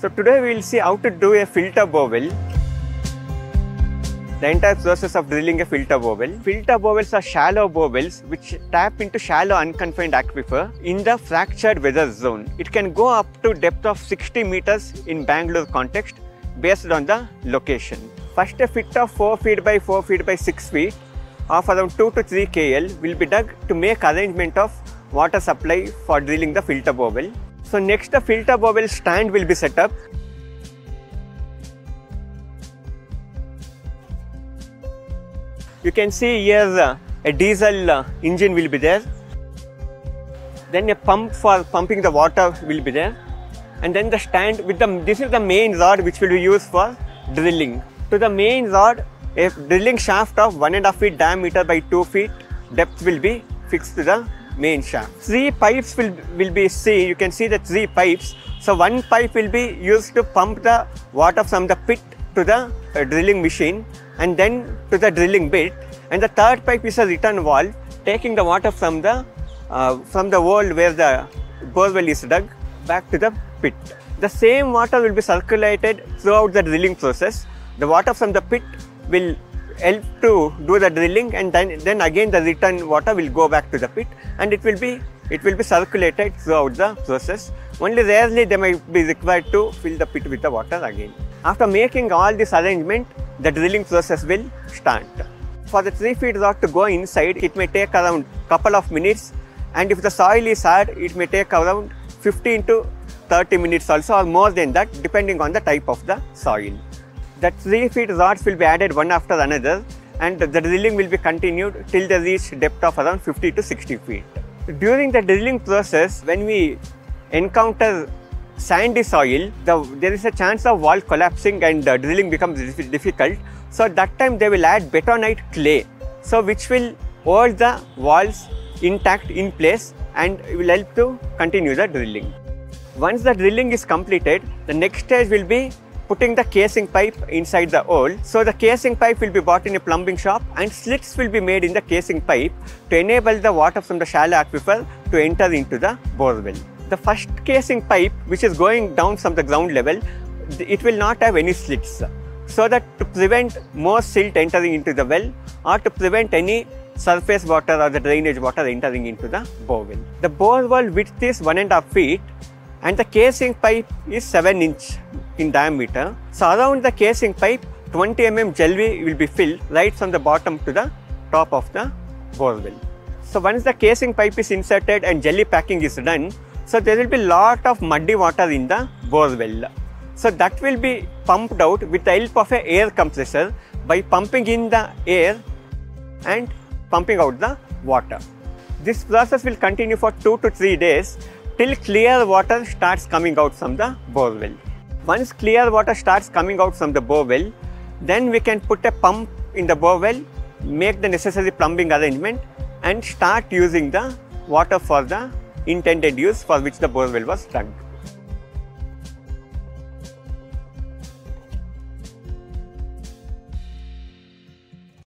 So today we will see how to do a filter borewell. The entire process of drilling a filter borewell. Filter borewells are shallow borewells which tap into shallow unconfined aquifer in the fractured weather zone. It can go up to depth of 60 meters in Bangalore context based on the location. First a fit of 4 feet by 4 feet by 6 feet of around 2 to 3 KL will be dug to make arrangement of water supply for drilling the filter borewell. So next the filter borewell stand will be set up. You can see here uh, a diesel uh, engine will be there. Then a pump for pumping the water will be there. And then the stand with the, this is the main rod which will be used for drilling. To the main rod, a drilling shaft of one and a half feet diameter by two feet depth will be fixed to the main shaft. Three pipes will, will be seen. You can see the three pipes. So one pipe will be used to pump the water from the pit to the uh, drilling machine and then to the drilling bit. And the third pipe is a return valve taking the water from the uh, from the hole where the borewell is dug back to the pit. The same water will be circulated throughout the drilling process. The water from the pit will help to do the drilling and then, then again the return water will go back to the pit and it will be it will be circulated throughout the process. Only rarely they might be required to fill the pit with the water again. After making all this arrangement, the drilling process will start. For the 3 feet rod to go inside, it may take around couple of minutes and if the soil is hard, it may take around 15 to 30 minutes also or more than that depending on the type of the soil. The 3 feet rods will be added one after another and the drilling will be continued till they reach depth of around 50 to 60 feet. During the drilling process, when we encounter sandy soil, the, there is a chance of wall collapsing and the drilling becomes difficult. So at that time they will add bentonite clay, so which will hold the walls intact in place and will help to continue the drilling. Once the drilling is completed, the next stage will be putting the casing pipe inside the hole. So the casing pipe will be bought in a plumbing shop and slits will be made in the casing pipe to enable the water from the shallow aquifer to enter into the borewell. The first casing pipe which is going down from the ground level, it will not have any slits. So that to prevent more silt entering into the well or to prevent any surface water or the drainage water entering into the borewell. The borewell width is one and a half feet and the casing pipe is 7 inch in diameter. So around the casing pipe 20 mm jelly will be filled right from the bottom to the top of the borewell. So once the casing pipe is inserted and jelly packing is done, so there will be lot of muddy water in the borewell. So that will be pumped out with the help of a air compressor by pumping in the air and pumping out the water. This process will continue for 2 to 3 days till clear water starts coming out from the borewell. Once clear water starts coming out from the borewell, then we can put a pump in the borewell, make the necessary plumbing arrangement and start using the water for the intended use for which the borewell was dug.